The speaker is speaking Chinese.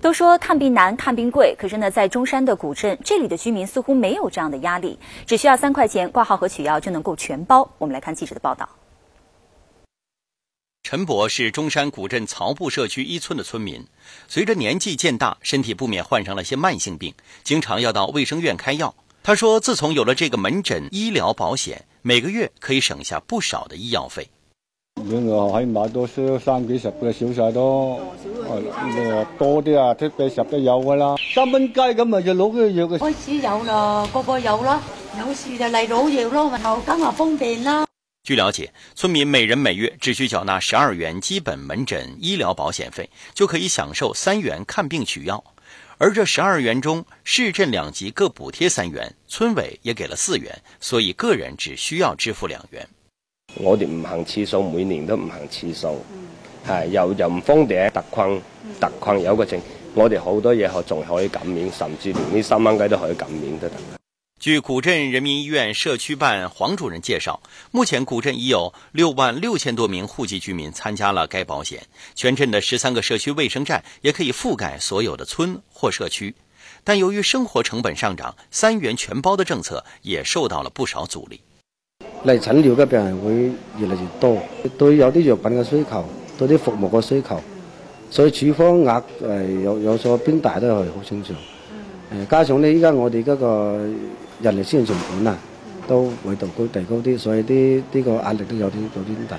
都说看病难、看病贵，可是呢，在中山的古镇，这里的居民似乎没有这样的压力，只需要三块钱挂号和取药就能够全包。我们来看记者的报道。陈博是中山古镇曹埠社区一村的村民，随着年纪渐大，身体不免患上了些慢性病，经常要到卫生院开药。他说，自从有了这个门诊医疗保险，每个月可以省下不少的医药费。每個起碼都需三幾十個小時都，誒多啲啊，七八十都有噶啦。三蚊雞咁咪就攞嗰藥嘅。開始有啦，個個有啦，有事就嚟攞藥咯，後梗係方便啦。据了解，村民每人每月只需缴纳十二元基本门诊医疗保险费，就可以享受三元看病取药。而这十二元中，市镇两级各补贴三元，村委也给了四元，所以个人只需要支付两元。我哋唔行次數，每年都唔行次數，係又又唔封頂特困特困有個證，我哋好多嘢可仲可以減免，甚至連呢三蚊雞都可以減免得。据古镇人民医院社区办黄主任介绍，目前古镇已有六万六千多名户籍居民参加了该保险，全镇的十三个社区卫生站也可以覆盖所有的村或社区。但由于生活成本上涨，三元全包的政策也受到了不少阻力。嚟診療嘅病人會越嚟越多，對有啲藥品嘅需求，對啲服務嘅需求，所以處方額誒有有所變大都係好正常。誒加上呢，依家我哋嗰個人力資源成本啊，都會度高提高啲，所以啲呢個壓力都有啲有啲大。